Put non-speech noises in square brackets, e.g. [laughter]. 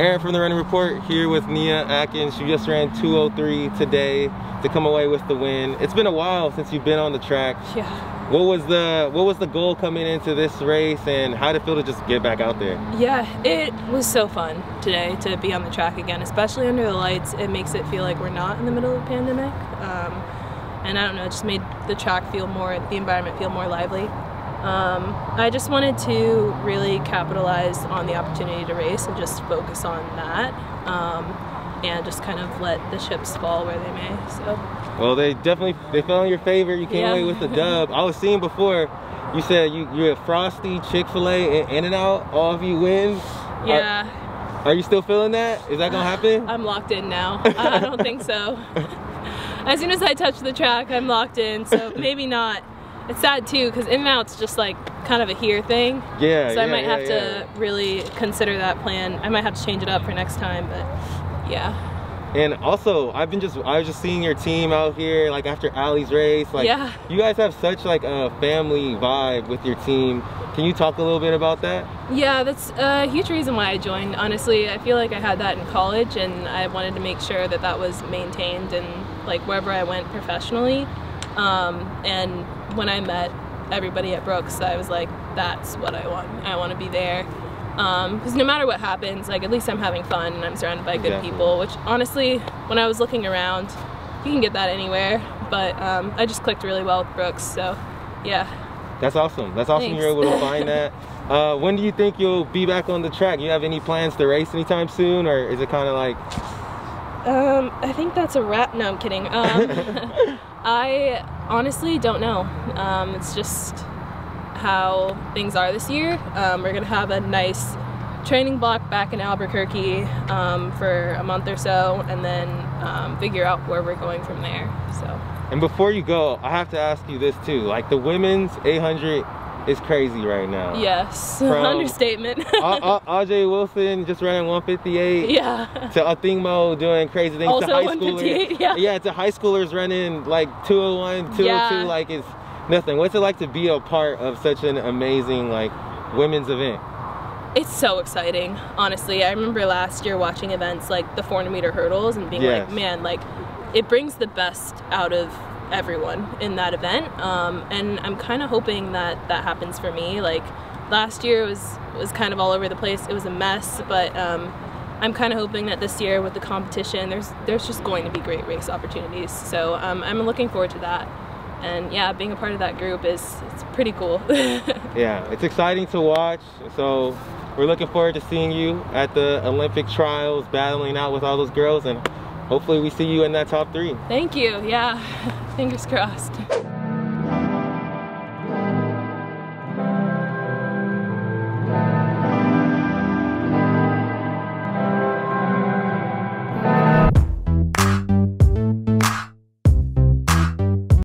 Aaron from the Running Report here with Nia Atkins. She just ran 203 today to come away with the win. It's been a while since you've been on the track. Yeah. What was the what was the goal coming into this race and how did it feel to just get back out there? Yeah, it was so fun today to be on the track again, especially under the lights. It makes it feel like we're not in the middle of a pandemic. Um, and I don't know, it just made the track feel more, the environment feel more lively. Um, I just wanted to really capitalize on the opportunity to race and just focus on that um, and just kind of let the chips fall where they may. So. Well, they definitely they fell in your favor. You came yeah. away with the dub. I was seeing before. You said you you had Frosty, Chick Fil A, and In and Out. All of you wins. Yeah. Are, are, you still feeling that? Is that gonna happen? I'm locked in now. I don't think so. [laughs] as soon as I touch the track, I'm locked in. So [laughs] maybe not. It's sad too because in and out's just like kind of a here thing. Yeah. So I might yeah, have yeah. to really consider that plan. I might have to change it up for next time, but yeah. And also, I've been just I was just seeing your team out here like after Ali's race. Like yeah. you guys have such like a family vibe with your team. Can you talk a little bit about that? Yeah, that's a huge reason why I joined. Honestly, I feel like I had that in college and I wanted to make sure that that was maintained and like wherever I went professionally. Um, and when I met everybody at Brooks, I was like, that's what I want. I want to be there. Because um, no matter what happens, like at least I'm having fun and I'm surrounded by good people, which honestly, when I was looking around, you can get that anywhere. But um, I just clicked really well with Brooks, so yeah. That's awesome. That's awesome Thanks. you're able to find that. [laughs] Uh, when do you think you'll be back on the track? You have any plans to race anytime soon, or is it kind of like? Um, I think that's a wrap. No, I'm kidding. Um, [laughs] I honestly don't know. Um, it's just how things are this year. Um, we're gonna have a nice training block back in Albuquerque um, for a month or so, and then um, figure out where we're going from there. So. And before you go, I have to ask you this too. Like the women's 800 is crazy right now. Yes, [laughs] From- understatement. [laughs] A- A- Wilson just running 158. yeah. To Athing Mu doing crazy things Also to high 158, schoolers. yeah. yeah, to high schoolers running like 201, 202, Yeah. like it's nothing. What's it like to be a part of such an amazing like women's event? It's so exciting, honestly. I remember last year watching events like the 400 meter hurdles and being Yes. like, man, like it brings the best out of everyone in that event. Um, and I'm kind of hoping that that happens for me. Like last year was was kind of all over the place. It was a mess, but um, I'm kind of hoping that this year with the competition, there's there's just going to be great race opportunities. So um, I'm looking forward to that. And yeah, being a part of that group is it's pretty cool. [laughs] Yeah, it's exciting to watch. So we're looking forward to seeing you at the Olympic trials, battling out with all those girls, and hopefully we see you in that top three. Thank you. Yeah. [laughs] Fingers crossed.